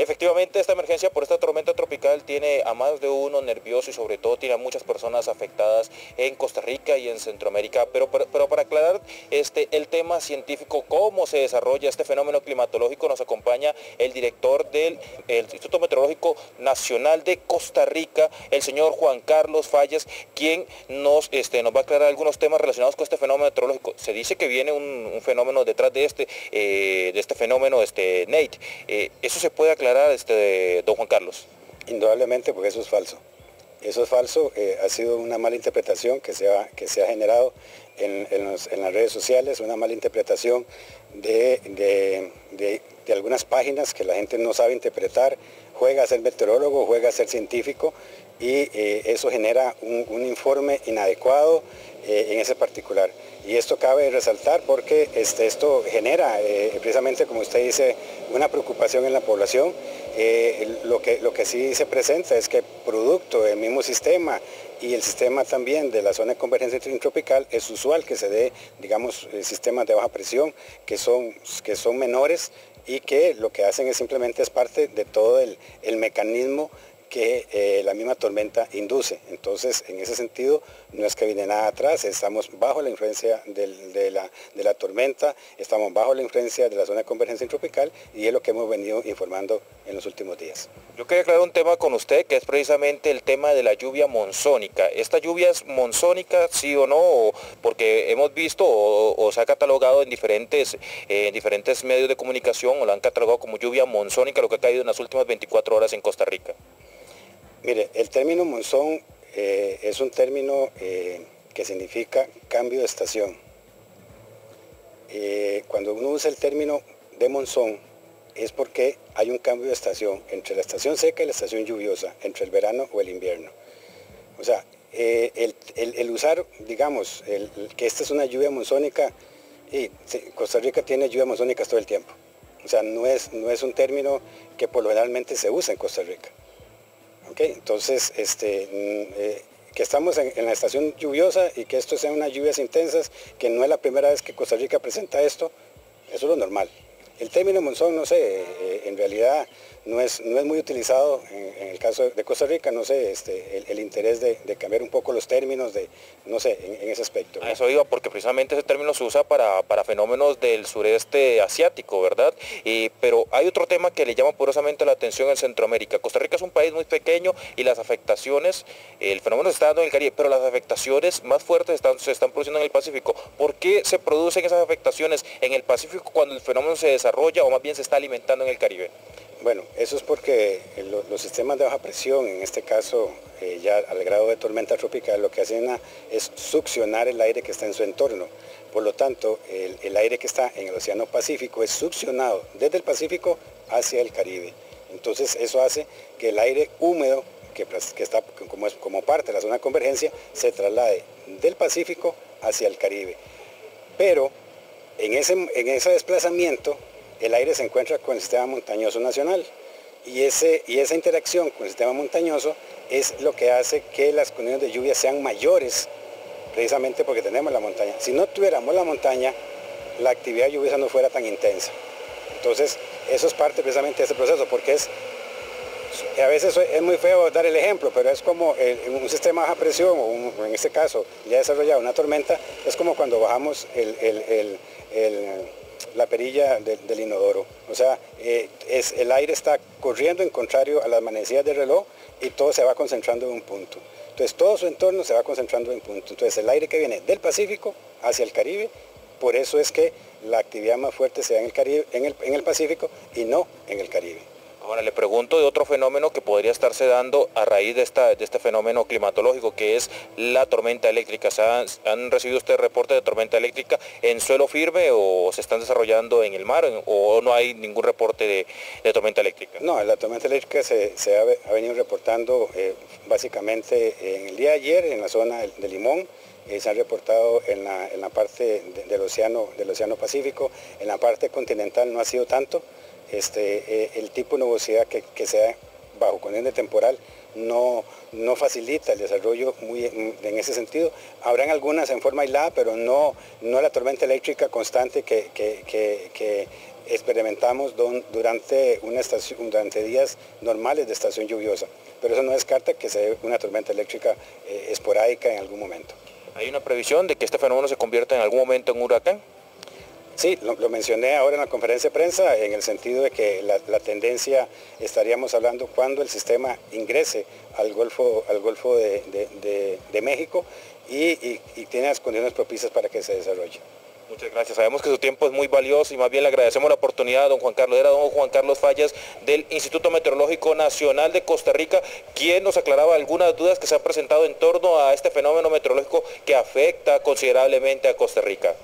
Efectivamente, esta emergencia por esta tormenta tropical tiene a más de uno nervioso y sobre todo tiene a muchas personas afectadas en Costa Rica y en Centroamérica. Pero, para aclarar este, el tema científico, cómo se desarrolla este fenómeno climatológico, nos acompaña el director del Instituto Meteorológico Nacional de Costa Rica, el señor Juan Carlos Fallas, quien nos, este, nos va a aclarar algunos temas relacionados con este fenómeno meteorológico. Se dice que viene un, fenómeno detrás de este, eh, de este fenómeno, este, Nate. Eh, ¿Eso se puede aclarar, este, don Juan Carlos? Indudablemente, porque eso es falso. Eso es falso, eh, ha sido una mala interpretación que se ha, que se ha generado en, las redes sociales, una mala interpretación de, algunas páginas que la gente no sabe interpretar, juega a ser meteorólogo, juega a ser científico y eso genera un, informe inadecuado en ese particular. Y esto cabe resaltar porque este, esto genera, eh, precisamente como usted dice, una preocupación en la población. Eh, lo, que, lo que sí se presenta es que producto del mismo sistema y el sistema también de la zona de convergencia intertropical es usual que se dé, digamos, eh, sistemas de baja presión que son, que son menores y que lo que hacen es simplemente es parte de todo el, el mecanismo que eh, la misma tormenta induce. Entonces, en ese sentido, no es que viene nada atrás, estamos bajo la influencia de, la, tormenta, estamos bajo la influencia de la zona de convergencia tropical y es lo que hemos venido informando en los últimos días. Yo quería aclarar un tema con usted, que es precisamente el tema de la lluvia monzónica. ¿Esta lluvia es monzónica, sí o no? Porque hemos visto o, se ha catalogado en diferentes, eh, en diferentes medios de comunicación o lo han catalogado como lluvia monzónica, lo que ha caído en las últimas 24 horas en Costa Rica. Mire, el término monzón eh, es un término eh, que significa cambio de estación. Eh, cuando uno usa el término de monzón es porque hay un cambio de estación entre la estación seca y la estación lluviosa, entre el verano o el invierno. O sea, el, usar, digamos, que esta es una lluvia monzónica, y Costa Rica tiene lluvias monzónicas todo el tiempo. O sea, no es, no es un término que por lo generalmente se usa en Costa Rica. Entonces, este, mm, eh, que estamos en, la estación lluviosa y que esto sean unas lluvias intensas, que no es la primera vez que Costa Rica presenta esto, eso es lo normal. El término monzón, no sé, eh, en realidad no es, no es muy utilizado en, el caso de Costa Rica, no sé, este, el, interés de, cambiar un poco los términos, de, no sé, en, ese aspecto. Eso digo, porque precisamente ese término se usa para, para fenómenos del sureste asiático, ¿verdad? Y, pero hay otro tema que le llama poderosamente la atención en Centroamérica. Costa Rica es un país muy pequeño y las afectaciones, el fenómeno se está dando en el Caribe, pero las afectaciones más fuertes están, se están produciendo en el Pacífico. ¿Por qué se producen esas afectaciones en el Pacífico cuando el fenómeno se desarrolla o más bien se está alimentando en el Caribe? Bueno, eso es porque los sistemas de baja presión, en este caso eh, ya al grado de tormenta tropical, lo que hacen es succionar el aire que está en su entorno. Por lo tanto, el, aire que está en el Océano Pacífico es succionado desde el Pacífico hacia el Caribe. Entonces eso hace que el aire húmedo, que, está como, como parte de la zona de convergencia, se traslade del Pacífico hacia el Caribe. Pero en ese, en ese desplazamiento el aire se encuentra con el sistema montañoso nacional y, ese, y esa interacción con el sistema montañoso es lo que hace que las condiciones de lluvia sean mayores, precisamente porque tenemos la montaña. Si no tuviéramos la montaña, la actividad lluviosa no fuera tan intensa. Entonces, eso es parte precisamente de ese proceso, porque es, a veces es muy feo dar el ejemplo, pero es como un sistema de baja presión, o, en este caso ya desarrollado una tormenta, es como cuando bajamos el la perilla del inodoro. O sea, eh, es, el aire está corriendo en contrario a las manecillas del reloj y todo se va concentrando en un punto. Entonces todo su entorno se va concentrando en un punto. Entonces el aire que viene del Pacífico hacia el Caribe, por eso es que la actividad más fuerte se da en el, Caribe, en el, en el Pacífico y no en el Caribe. Le pregunto de otro fenómeno que podría estarse dando a raíz de, esta, de este fenómeno climatológico, que es la tormenta eléctrica. ¿Han, recibido usted reporte de tormenta eléctrica en suelo firme o se están desarrollando en el mar o no hay ningún reporte de, tormenta eléctrica? No, la tormenta eléctrica se, ha, venido reportando eh, básicamente en el día de ayer en la zona de, Limón. Eh, se han reportado en la, parte del, océano, del Océano Pacífico, en la parte continental no ha sido tanto, este, eh, el tipo de nubosidad que, que, sea bajo condición de temporal no, no facilita el desarrollo muy en ese sentido. Habrán algunas en forma aislada, pero no, no la tormenta eléctrica constante que, que, experimentamos durante, una estación, durante días normales de estación lluviosa. Pero eso no descarta que sea una tormenta eléctrica eh, esporádica en algún momento. ¿Hay una previsión de que este fenómeno se convierta en algún momento en huracán? Sí, lo, mencioné ahora en la conferencia de prensa en el sentido de que la, tendencia estaríamos hablando cuando el sistema ingrese al Golfo, al Golfo de, México y, tiene las condiciones propicias para que se desarrolle. Muchas gracias. Sabemos que su tiempo es muy valioso y más bien le agradecemos la oportunidad a don Juan Carlos. Era don Juan Carlos Fallas del Instituto Meteorológico Nacional de Costa Rica, quien nos aclaraba algunas dudas que se han presentado en torno a este fenómeno meteorológico que afecta considerablemente a Costa Rica.